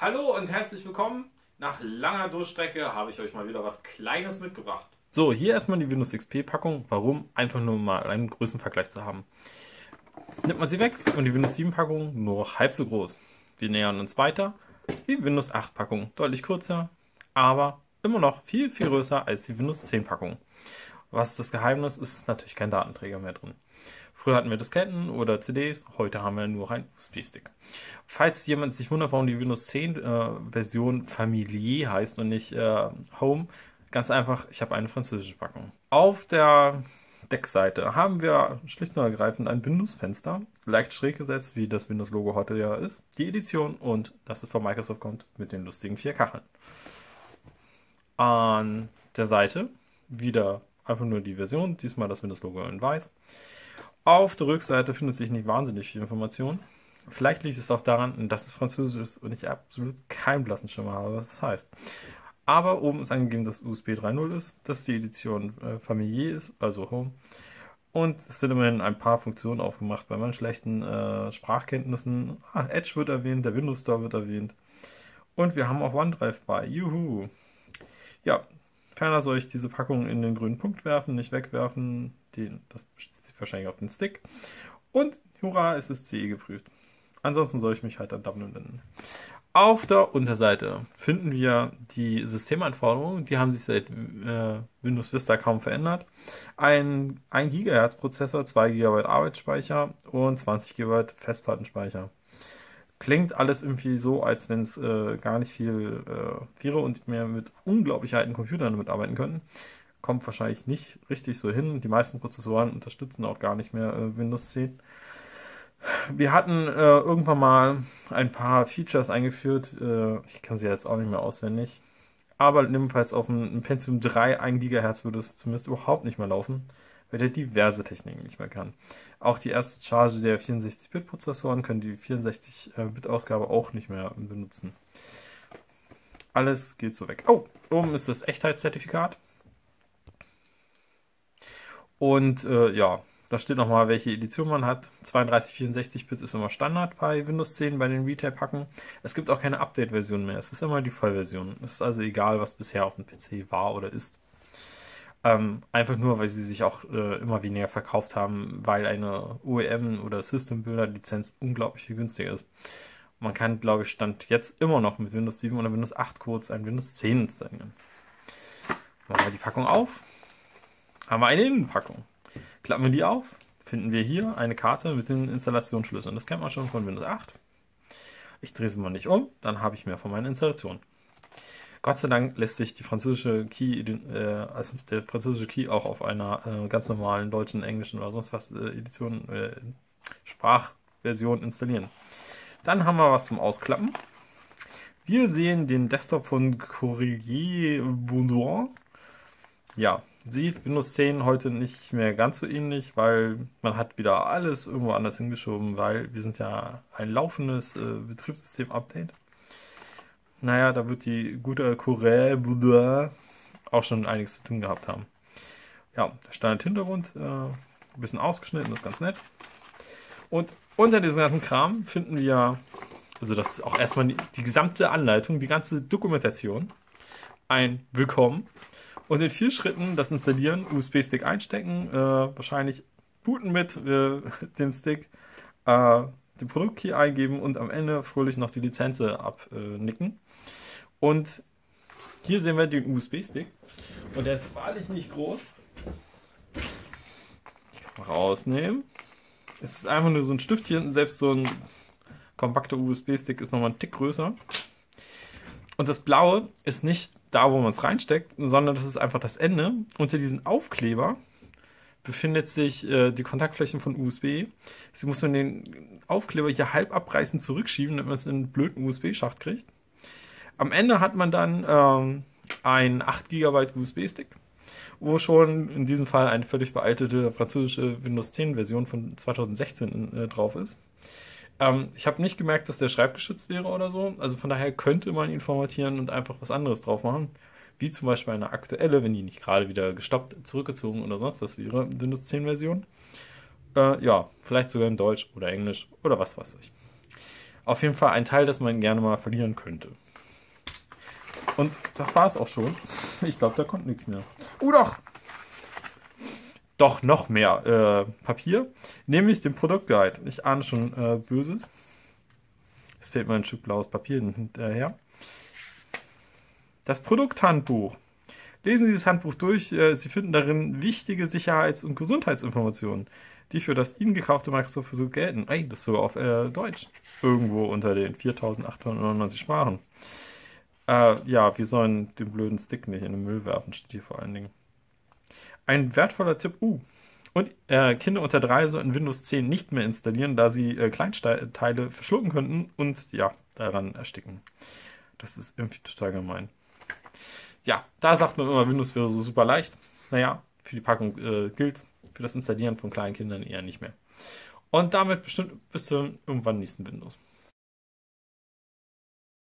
Hallo und herzlich willkommen. Nach langer Durchstrecke habe ich euch mal wieder was Kleines mitgebracht. So, hier erstmal die Windows XP Packung. Warum? Einfach nur mal einen Größenvergleich zu haben. Nimmt man sie weg und die Windows 7 Packung nur noch halb so groß. Wir nähern uns weiter. Die Windows 8 Packung deutlich kürzer, aber immer noch viel, viel größer als die Windows 10 Packung. Was ist das Geheimnis? Ist natürlich kein Datenträger mehr drin. Früher hatten wir Disketten oder CDs, heute haben wir nur einen USB-Stick. Falls jemand sich wundert, warum die Windows 10 äh, Version Familie heißt und nicht äh, Home, ganz einfach, ich habe eine französische Packung. Auf der Deckseite haben wir schlicht und ergreifend ein Windows-Fenster, leicht schräg gesetzt, wie das Windows-Logo heute ja ist, die Edition und dass es von Microsoft kommt mit den lustigen vier Kacheln. An der Seite wieder einfach nur die Version, diesmal das Windows-Logo in weiß. Auf der Rückseite findet sich nicht wahnsinnig viel Information. Vielleicht liegt es auch daran, dass es Französisch ist und ich absolut keinen blassen Schimmer habe, was das heißt. Aber oben ist angegeben, dass USB 3.0 ist, dass die Edition äh, Familie ist, also Home. Und es sind immerhin ein paar Funktionen aufgemacht bei meinen schlechten äh, Sprachkenntnissen. Ah, Edge wird erwähnt, der Windows Store wird erwähnt. Und wir haben auch OneDrive bei. Juhu! Ja, ferner soll ich diese Packung in den grünen Punkt werfen, nicht wegwerfen. Den, das wahrscheinlich auf den Stick. Und hurra, es ist CE geprüft. Ansonsten soll ich mich halt an Dublin wenden. Auf der Unterseite finden wir die Systemanforderungen. Die haben sich seit äh, Windows Vista kaum verändert. Ein 1 GHz Prozessor, 2 GB Arbeitsspeicher und 20 GB Festplattenspeicher. Klingt alles irgendwie so, als wenn es äh, gar nicht viel äh, wäre und wir mit unglaublich alten Computern damit arbeiten könnten kommt wahrscheinlich nicht richtig so hin. Die meisten Prozessoren unterstützen auch gar nicht mehr äh, Windows 10. Wir hatten äh, irgendwann mal ein paar Features eingeführt. Äh, ich kann sie jetzt auch nicht mehr auswendig. Aber ebenfalls auf einem Pentium 3 1 GHz würde es zumindest überhaupt nicht mehr laufen, weil der diverse Techniken nicht mehr kann. Auch die erste Charge der 64-Bit-Prozessoren können die 64-Bit-Ausgabe äh, auch nicht mehr benutzen. Alles geht so weg. Oh, oben ist das Echtheitszertifikat. Und äh, ja, da steht nochmal, welche Edition man hat. 32, 64-Bit ist immer Standard bei Windows 10 bei den Retail-Packen. Es gibt auch keine Update-Version mehr. Es ist immer die Vollversion. Es ist also egal, was bisher auf dem PC war oder ist. Ähm, einfach nur, weil sie sich auch äh, immer weniger verkauft haben, weil eine OEM oder System Builder Lizenz unglaublich viel günstiger ist. Man kann, glaube ich, Stand jetzt immer noch mit Windows 7 oder Windows 8 Codes ein Windows 10 installieren. Machen wir die Packung auf haben wir eine Innenpackung. Klappen wir die auf, finden wir hier eine Karte mit den Installationsschlüsseln. Das kennt man schon von Windows 8. Ich drehe sie mal nicht um, dann habe ich mehr von meiner Installation. Gott sei Dank lässt sich die französische Key, äh, also der französische Key auch auf einer äh, ganz normalen deutschen, englischen oder sonst was äh, Edition, äh, Sprachversion installieren. Dann haben wir was zum Ausklappen. Wir sehen den Desktop von Corrier Baudouin. Ja, sieht Windows 10 heute nicht mehr ganz so ähnlich, weil man hat wieder alles irgendwo anders hingeschoben, weil wir sind ja ein laufendes äh, Betriebssystem-Update. Naja, da wird die gute Boudoir auch schon einiges zu tun gehabt haben. Ja, Standard-Hintergrund, äh, ein bisschen ausgeschnitten, ist ganz nett. Und unter diesem ganzen Kram finden wir, also das ist auch erstmal die, die gesamte Anleitung, die ganze Dokumentation, ein Willkommen und in vier Schritten das installieren, USB-Stick einstecken, äh, wahrscheinlich booten mit äh, dem Stick, äh, den Produktkey eingeben und am Ende fröhlich noch die Lizenz abnicken. Und hier sehen wir den USB-Stick. Und der ist wahrlich nicht groß. Ich kann mal rausnehmen. Es ist einfach nur so ein Stiftchen. Selbst so ein kompakter USB-Stick ist nochmal ein Tick größer. Und das Blaue ist nicht da, wo man es reinsteckt, sondern das ist einfach das Ende. Unter diesem Aufkleber befindet sich äh, die Kontaktflächen von USB. Sie muss man den Aufkleber hier halb abreißen, zurückschieben, damit man es in einen blöden USB-Schacht kriegt. Am Ende hat man dann ähm, ein 8 GB USB-Stick, wo schon in diesem Fall eine völlig veraltete französische Windows 10 Version von 2016 äh, drauf ist. Ähm, ich habe nicht gemerkt, dass der schreibgeschützt wäre oder so. Also von daher könnte man ihn formatieren und einfach was anderes drauf machen. Wie zum Beispiel eine aktuelle, wenn die nicht gerade wieder gestoppt, zurückgezogen oder sonst was wäre, Windows 10 Version. Äh, ja, vielleicht sogar in Deutsch oder Englisch oder was weiß ich. Auf jeden Fall ein Teil, das man gerne mal verlieren könnte. Und das war es auch schon. Ich glaube, da kommt nichts mehr. Uh, doch! Doch, noch mehr äh, Papier. Nämlich den Produktguide. Ich ahne schon äh, Böses. Es fehlt mir ein Stück blaues Papier hinterher. Das Produkthandbuch. Lesen Sie das Handbuch durch. Äh, Sie finden darin wichtige Sicherheits- und Gesundheitsinformationen, die für das Ihnen gekaufte Microsoft-Produkt gelten. Ey, das ist sogar auf äh, Deutsch. Irgendwo unter den 4899 Sprachen. Äh, ja, wir sollen den blöden Stick nicht in den Müll werfen, steht hier vor allen Dingen. Ein wertvoller Tipp. Uh. Und äh, Kinder unter 3 sollten Windows 10 nicht mehr installieren, da sie äh, Kleinteile verschlucken könnten und ja, daran ersticken. Das ist irgendwie total gemein. Ja, da sagt man immer, Windows wäre so super leicht. Naja, für die Packung äh, gilt für das Installieren von kleinen Kindern eher nicht mehr. Und damit bestimmt bis zum irgendwann nächsten Windows.